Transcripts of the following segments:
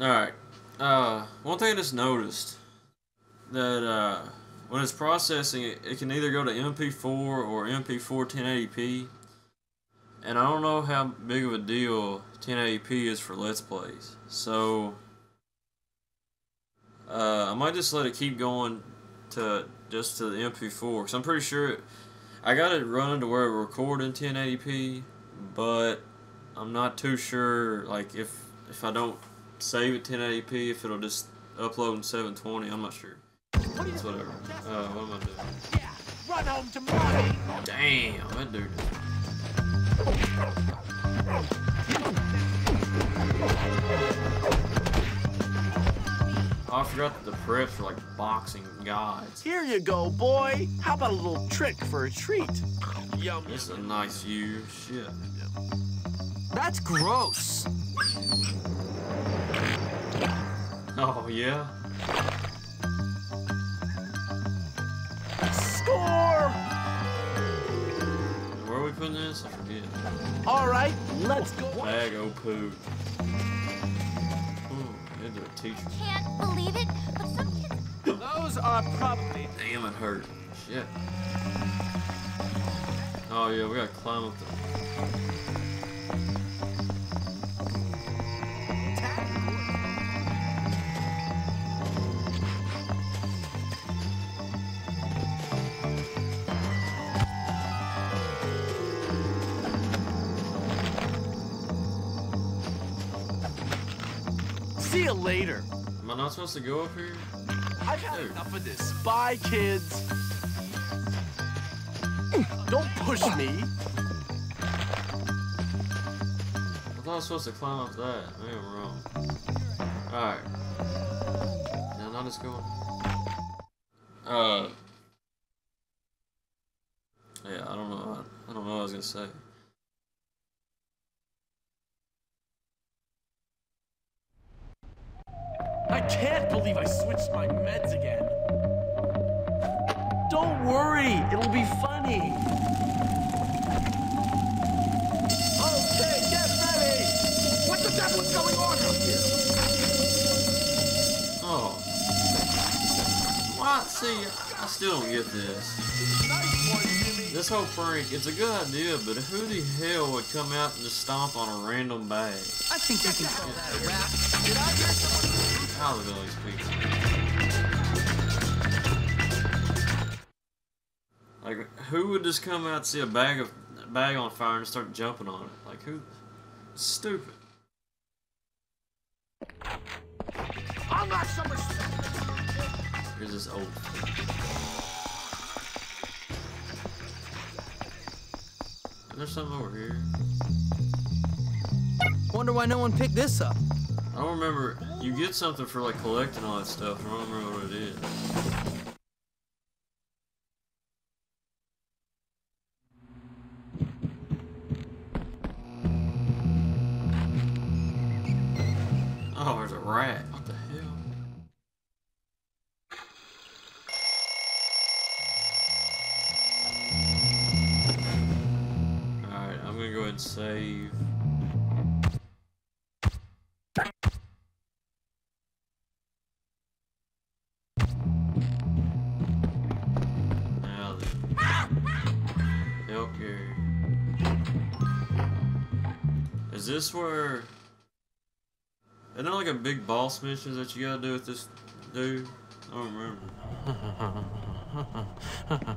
Alright. Uh, one thing I just noticed that uh, when it's processing, it, it can either go to MP4 or MP4 1080p. And I don't know how big of a deal 1080p is for Let's Plays. So, uh, I might just let it keep going to just to the MP4. Because I'm pretty sure it, I got it running to where it record in 1080p, but I'm not too sure like if if I don't save it 1080p, if it'll just upload in 720. I'm not sure. It's whatever. Uh, what am I doing? Yeah, run home to mommy. Damn, that dude. Oh, I forgot that the preps are like boxing guides. Here you go, boy. How about a little trick for a treat? Yum. This is a nice view. Shit. That's gross. Oh, yeah? Score! Where are we putting this? I forget. All right, let's go. Bag o' poo. Ooh, into a teacher. Can't believe it, but some kids Those are probably. Damn, it hurt. Shit. Oh, yeah, we gotta climb up the. You later. Am I not supposed to go up here? I've had Dude. enough of this. Bye, kids. Don't push me. I thought I was supposed to climb up that. Maybe I'm wrong. Alright. Now, not just going. Uh. Yeah, I don't know. I don't know what I was gonna say. I can't believe I switched my meds again. Don't worry, it'll be funny. Okay, get ready. What the devil is going on out here? Oh. What? See, I still don't get this. Nice one, Jimmy. This whole prank, it's a good idea, but who the hell would come out and just stomp on a random bag? I think we can call that a wrap. Did I hear someone? How do these people? Like, who would just come out and see a bag of a bag on fire and start jumping on it? Like, who? Stupid. I'm not someone. Here's this old. There's something over here. Wonder why no one picked this up. I don't remember. You get something for like collecting all that stuff. I don't remember what it is. This where... Isn't there like a big boss mission that you gotta do with this dude? I don't remember.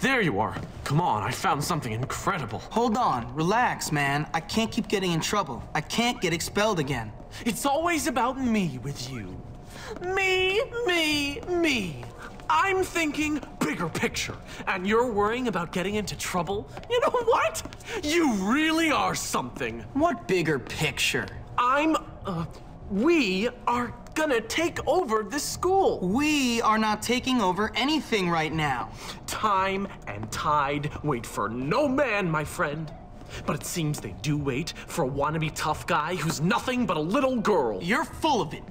There you are. Come on, I found something incredible. Hold on, relax, man. I can't keep getting in trouble. I can't get expelled again. It's always about me with you. Me, me, me. I'm thinking bigger picture, and you're worrying about getting into trouble? You know what? You really are something. What bigger picture? I'm, uh, we are gonna take over this school. We are not taking over anything right now. Time and tide wait for no man, my friend. But it seems they do wait for a wannabe tough guy who's nothing but a little girl. You're full of it.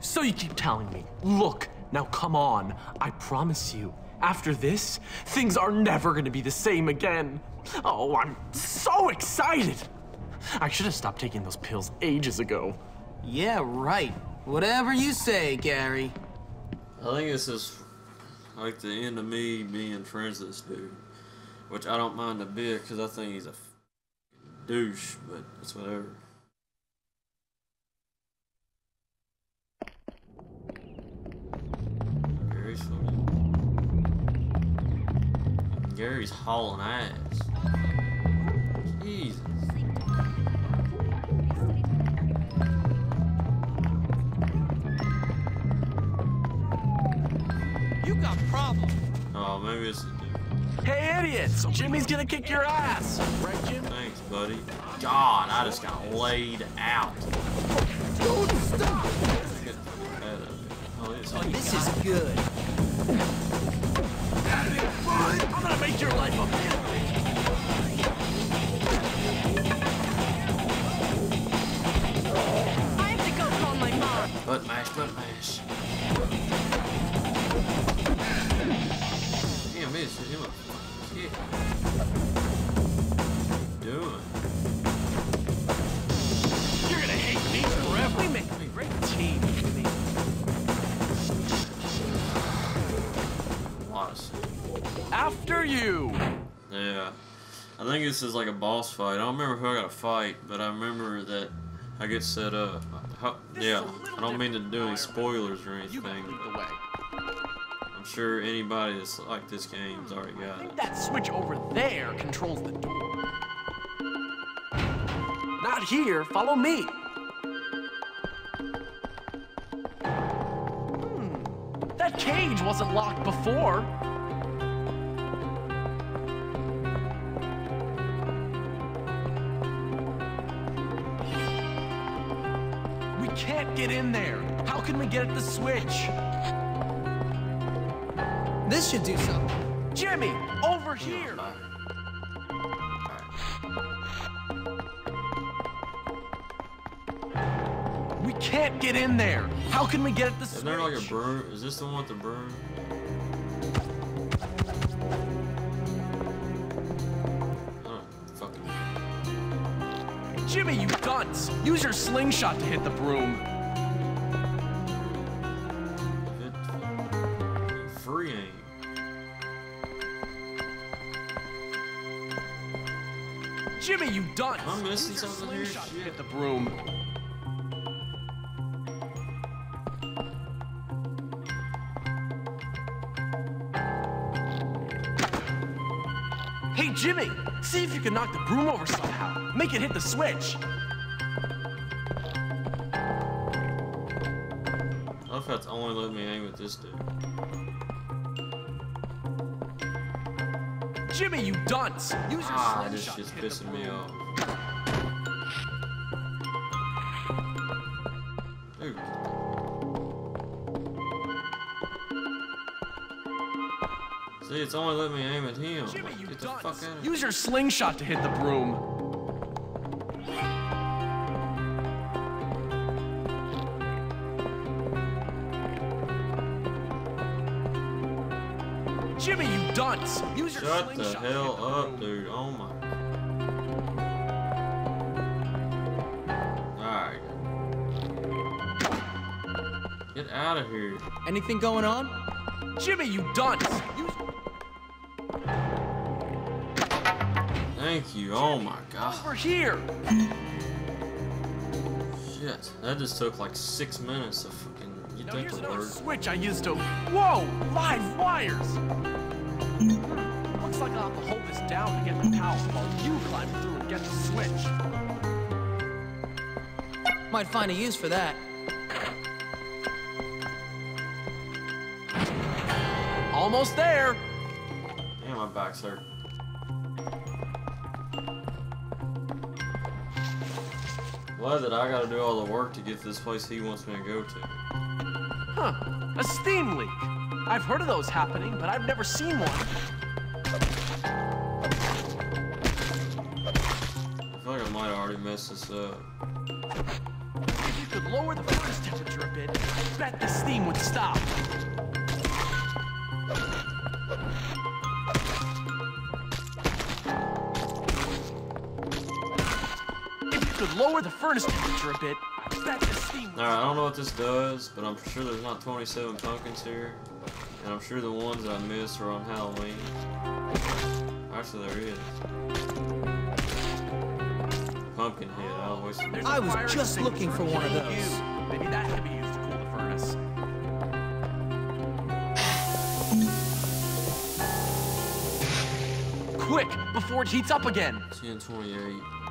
So you keep telling me, look, now come on. I promise you, after this, things are never gonna be the same again. Oh, I'm so excited. I should have stopped taking those pills ages ago. Yeah, right. Whatever you say, Gary. I think this is like the end of me being friends with this dude, which I don't mind a bit because I think he's a f- douche, but it's whatever. Gary's fucking. Gary's hauling ass. Jesus. You got problems. Oh, maybe it's a dude. Hey, idiots! Jimmy's gonna kick your ass! Right, Jim? Thanks, buddy. God, I just got laid out. Dude, stop! Get the fucking head of oh, it. Oh, This is good. Your life a After you! Yeah. I think this is like a boss fight. I don't remember who I got to fight, but I remember that I get set up. How, yeah, I don't mean to do any spoilers or anything. I'm sure anybody that's like this game's already got it. That switch over there controls the door. Not here, follow me. Hmm, that cage wasn't locked before. Get in there. How can we get at the switch? This should do something. Jimmy, over here. We can't get in there. How can we get at the switch? Isn't there like a broom? Is this the one with the broom? Fucking. Jimmy, you dunce! Use your slingshot to hit the broom. Dunce! Am missing something here? Shit. hit the broom. Hey, Jimmy! See if you can knock the broom over somehow. Make it hit the switch. I how it's only let me aim with this dude. Jimmy, you dunce! Use your Ah, this shit's to hit the pissing me off. Dude. See, it's only let me aim at him. Jimmy, you get the fuck out dunce! of Use your slingshot to hit the broom. Jimmy, you dunce! Use your Shut the slingshot to hit hell the up, broom. dude. Oh my. Alright. Get out of here. Anything going on? Jimmy, you dunce! Use Thank you. Oh my god. over here! Shit. That just took like six minutes to fucking. You Now think here's the another switch I used to. Whoa! Live wires! Hmm, Looks like I'll have to hold this down to get the power while you climb through and get the switch. Might find a use for that. Almost there! Damn, my back's hurt. Glad that I gotta do all the work to get to this place he wants me to go to. Huh. A steam leak. I've heard of those happening, but I've never seen one. I feel like I might have already messed this up. If you could lower the furnace temperature a bit, I bet the steam would stop. If you could lower the furnace temperature a bit, Alright, I don't know what this does, but I'm sure there's not 27 pumpkins here. And I'm sure the ones that I missed are on Halloween. Actually, there is. Pumpkin head, I always There's a I was just looking for one of those. Maybe that could be used to cool the furnace. Quick, before it heats up again. 1028.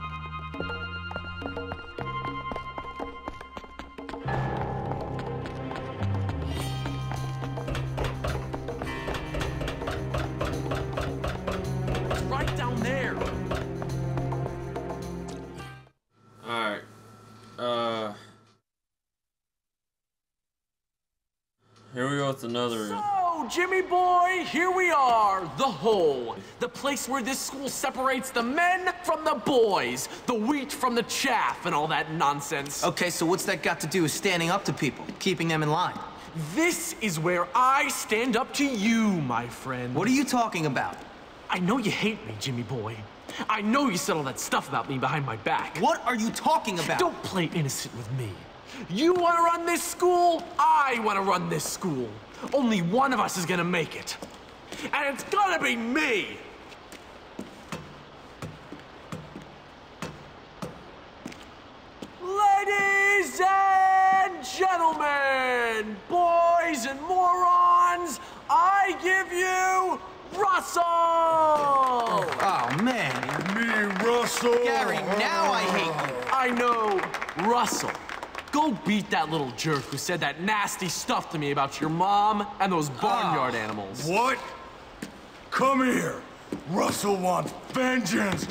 Here we go with another. So, Jimmy boy, here we are, the hole. The place where this school separates the men from the boys, the wheat from the chaff, and all that nonsense. Okay, so what's that got to do with standing up to people, keeping them in line? This is where I stand up to you, my friend. What are you talking about? I know you hate me, Jimmy boy. I know you said all that stuff about me behind my back. What are you talking about? Don't play innocent with me. You want to run this school? I want to run this school. Only one of us is gonna make it. And it's gonna be me! Ladies and gentlemen, boys and morons, I give you Russell! Oh, man. Me, Russell. Gary, now I hate you. I know, Russell. Go beat that little jerk who said that nasty stuff to me about your mom and those barnyard ah, animals. What? Come here. Russell wants vengeance.